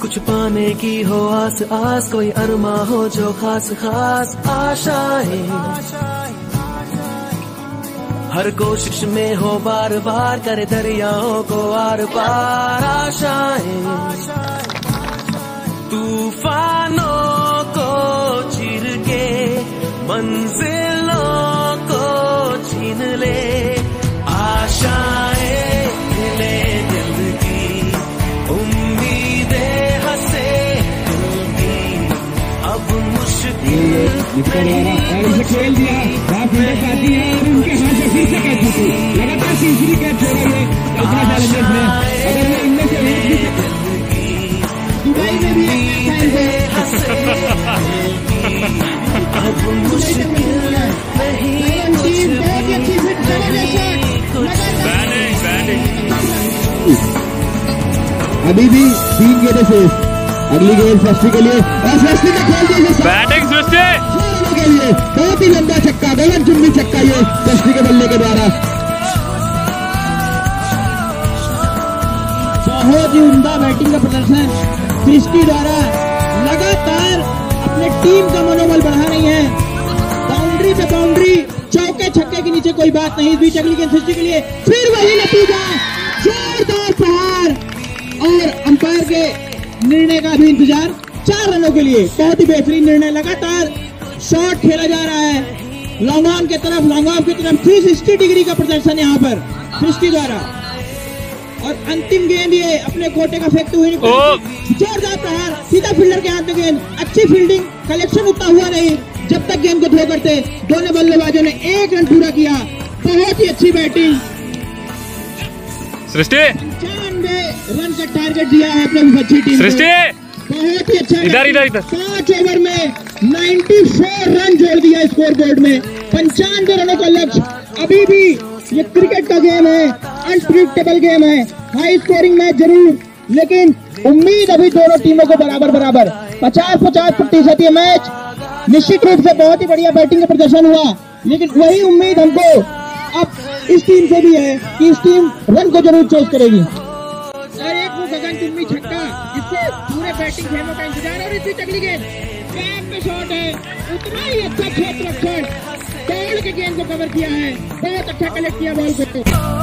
कुछ पाने की हो आस आस, कोई अरमा हो जो खास खास आशाएँ हर कोशिश में हो बार बार, करे दरियाओं को आर पार आशाएँ तूफानों को चिर के, मंजिलों इसे खेल दिया और उनके हाथ से से लगातार तीसरी से अभी भी तीन गेंदें शेष अगली गेंद सृष्टि के लिए और सृष्टि का खेल दिया बैटिंग सृष्टि! के लिए बहुत ही लंबा छक्का गलत जुम्मी छक्का ये सृष्टि के बल्ले के द्वारा। बहुत ही उमदा बैटिंग का प्रदर्शन सृष्टि द्वारा। लगातार अपने टीम का मनोबल बढ़ा रही है। बाउंड्री पे बाउंड्री चौके छक्के के नीचे कोई बात नहीं। इस बीच अगली गेंद सृष्टि के लिए फिर वही नतीजा। जोरदार प्रहार और अंपायर के निर्णय का भी इंतज़ार चार रनों के लिए। बहुत ही बेहतरीन निर्णय। लगातार शॉट खेला जा रहा है। लॉन्ग ऑन के तरफ़ लॉन्ग ऑफ़ की तरफ़। 360 डिग्री का प्रदर्शन यहाँ पर सृष्टि द्वारा। और अंतिम गेंद ये अपने कोटे का फेंकते हुए! जोरदार प्रहार सीधा फील्डर के हाथ में गेंद। अच्छी फील्डिंग कलेक्शन उतना हुआ नहीं। जब तक गेंद को थ्रो करते दोनों बल्लेबाजों ने एक रन पूरा किया। बहुत ही अच्छी बैटिंग सृष्टि! पंचानवे रन का टारगेट दिया है अपने विपक्षी टीम सृष्टि! बहुत ही अच्छा इधर, इधर, इधर। पाँच ओवर में 94 रन जोड़ दिया स्कोर बोर्ड में। पंचानवे रनों का लक्ष्य अभी भी ये क्रिकेट का गेम है अनप्रिडिक्टेबल गेम है। हाई स्कोरिंग मैच ज़रूर लेकिन उम्मीद अभी दोनों टीमों को बराबर बराबर। 50 50 प्रतिशत ये मैच निश्चित रूप से बहुत ही बढ़िया बैटिंग का प्रदर्शन हुआ। लेकिन वही उम्मीद हमको अब इस टीम से भी है कि इस टीम रन को ज़रूर चेस करेगी। गगन चुम्बी छक्का जिससे पूरे बैटिंग खेलों का इंतज़ार और इसी चकली गेंद कैप में शॉट है। उतना ही अच्छा क्षेत्र रक्षण दौड़ के गेंद को कवर किया है। बहुत अच्छा कलेक्ट किया बॉल को।